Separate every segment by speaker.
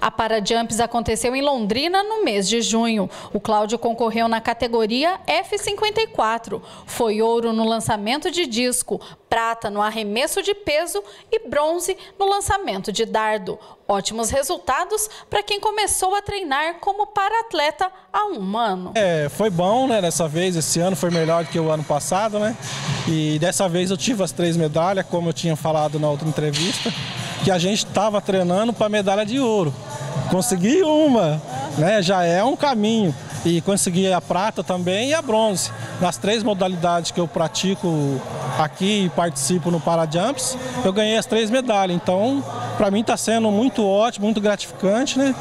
Speaker 1: A Parajumps aconteceu em Londrina no mês de junho. O Cláudio concorreu na categoria F54. Foi ouro no lançamento de disco, prata no arremesso de peso e bronze no lançamento de dardo. Ótimos resultados para quem começou a treinar como para-atleta há um ano.
Speaker 2: É, foi bom, né? Dessa vez, esse ano foi melhor que o ano passado, né? E dessa vez eu tive as três medalhas, como eu tinha falado na outra entrevista que a gente estava treinando para medalha de ouro. Consegui uma, né? Já é um caminho. E consegui a prata também e a bronze. Nas três modalidades que eu pratico aqui e participo no Parajumps, eu ganhei as três medalhas. Então, para mim está sendo muito ótimo, muito gratificante, né?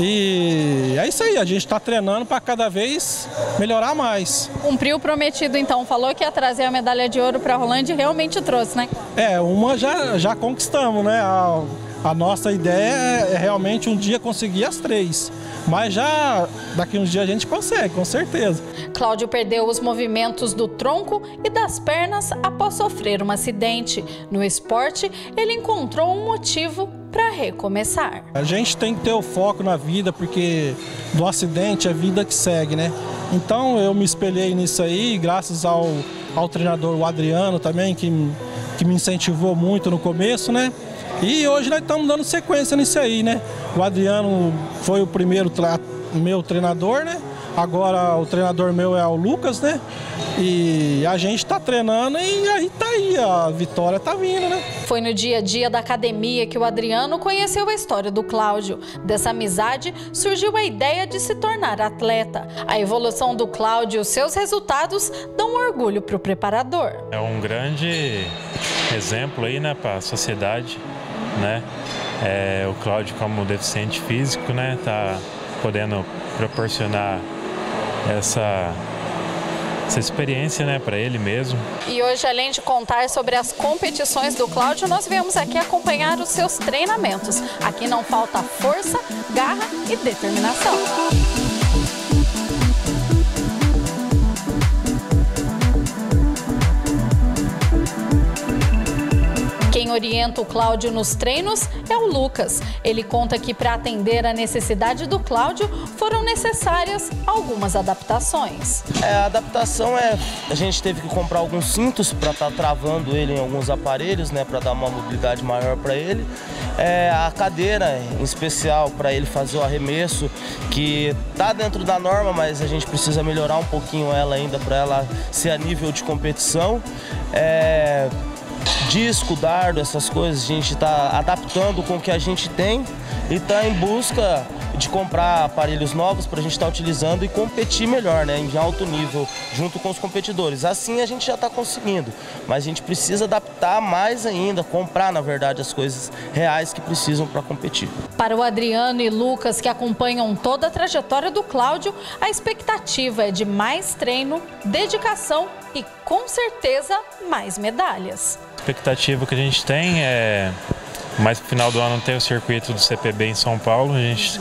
Speaker 2: E é isso aí, a gente está treinando para cada vez melhorar mais.
Speaker 1: Cumpriu o prometido então, falou que ia trazer a medalha de ouro para a Rolândia e realmente trouxe, né?
Speaker 2: É, uma já, já conquistamos, né? A, a nossa ideia é realmente um dia conseguir as três. Mas já daqui uns dias a gente consegue, com certeza.
Speaker 1: Cláudio perdeu os movimentos do tronco e das pernas após sofrer um acidente. No esporte, ele encontrou um motivo para recomeçar.
Speaker 2: A gente tem que ter o foco na vida, porque do acidente é vida que segue, né? Então eu me espelhei nisso aí, graças ao, ao treinador, o Adriano também, que, que me incentivou muito no começo, né? E hoje nós estamos dando sequência nisso aí, né? O Adriano foi o primeiro meu treinador, né? Agora o treinador meu é o Lucas, né? E a gente está treinando e aí tá aí, a vitória tá vindo, né?
Speaker 1: Foi no dia a dia da academia que o Adriano conheceu a história do Cláudio. Dessa amizade surgiu a ideia de se tornar atleta. A evolução do Cláudio e os seus resultados dão orgulho para o preparador.
Speaker 3: É um grande exemplo aí, né, para a sociedade, né? É, o Cláudio como deficiente físico, né, tá podendo proporcionar essa essa experiência né, para ele mesmo.
Speaker 1: E hoje, além de contar sobre as competições do Cláudio, nós viemos aqui acompanhar os seus treinamentos. Aqui não falta força, garra e determinação. Orienta o Cláudio nos treinos é o Lucas. Ele conta que para atender a necessidade do Cláudio foram necessárias algumas adaptações.
Speaker 4: É, a adaptação é a gente teve que comprar alguns cintos para estar tá travando ele em alguns aparelhos, né, para dar uma mobilidade maior para ele. É, a cadeira em especial para ele fazer o arremesso, que tá dentro da norma, mas a gente precisa melhorar um pouquinho ela ainda para ela ser a nível de competição. É, disco, dardo, essas coisas, a gente está adaptando com o que a gente tem e está em busca de comprar aparelhos novos para a gente estar tá utilizando e competir melhor, né, em alto nível, junto com os competidores. Assim a gente já está conseguindo, mas a gente precisa adaptar mais ainda, comprar, na verdade, as coisas reais que precisam para competir.
Speaker 1: Para o Adriano e Lucas, que acompanham toda a trajetória do Cláudio, a expectativa é de mais treino, dedicação e, com certeza, mais medalhas.
Speaker 3: A expectativa que a gente tem é mais no final do ano ter o circuito do CPB em São Paulo, a gente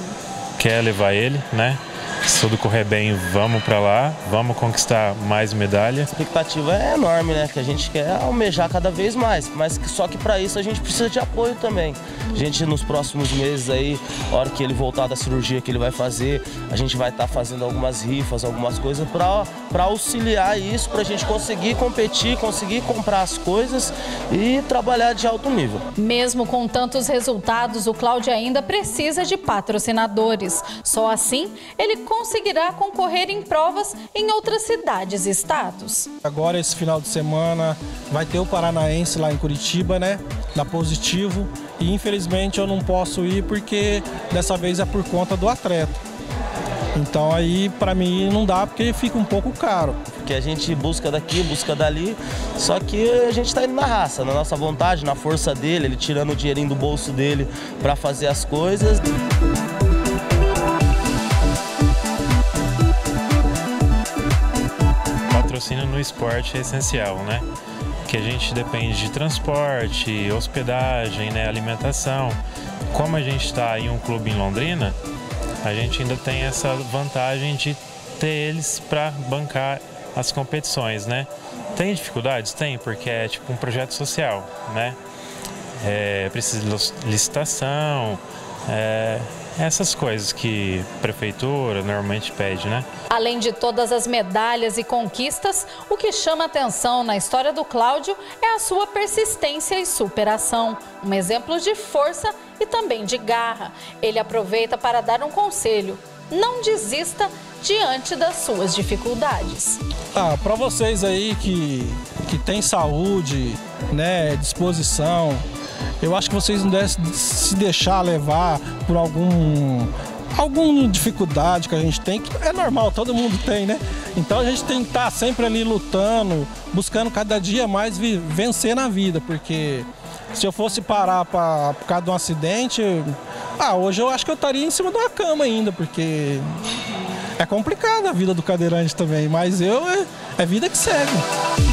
Speaker 3: quer levar ele, né? Se tudo correr bem, vamos para lá, vamos conquistar mais medalha. A
Speaker 4: expectativa é enorme, né? Que a gente quer almejar cada vez mais, mas só que para isso a gente precisa de apoio também. A gente nos próximos meses aí, a hora que ele voltar da cirurgia que ele vai fazer, a gente vai estar tá fazendo algumas rifas, algumas coisas para auxiliar isso, para a gente conseguir competir, conseguir comprar as coisas e trabalhar de alto nível.
Speaker 1: Mesmo com tantos resultados, o Cláudio ainda precisa de patrocinadores. Só assim ele conseguirá concorrer em provas em outras cidades e estados.
Speaker 2: Agora, esse final de semana, vai ter o Paranaense lá em Curitiba, né? Na Positivo. E infelizmente eu não posso ir porque dessa vez é por conta do atleta. Então aí para mim não dá porque fica um pouco caro.
Speaker 4: Porque a gente busca daqui, busca dali, só que a gente está indo na raça, na nossa vontade, na força dele, ele tirando o dinheirinho do bolso dele para fazer as coisas.
Speaker 3: No esporte é essencial, né? Que a gente depende de transporte, hospedagem, né, alimentação. Como a gente está em um clube em Londrina, a gente ainda tem essa vantagem de ter eles para bancar as competições, né? Tem dificuldades? Tem, porque é tipo um projeto social, né? É, precisa de licitação, É, essas coisas que a prefeitura normalmente pede, né?
Speaker 1: Além de todas as medalhas e conquistas, o que chama atenção na história do Cláudio é a sua persistência e superação. Um exemplo de força e também de garra. Ele aproveita para dar um conselho: não desista diante das suas dificuldades.
Speaker 2: Ah, para vocês aí que, que tem saúde, né, disposição, eu acho que vocês não devem se deixar levar por algum alguma dificuldade que a gente tem, que é normal, todo mundo tem, né? Então a gente tem que estar sempre ali lutando, buscando cada dia mais vencer na vida, porque se eu fosse parar pra, por causa de um acidente, ah, hoje eu acho que eu estaria em cima de uma cama ainda, porque é complicada a vida do cadeirante também, mas eu é, é vida que segue.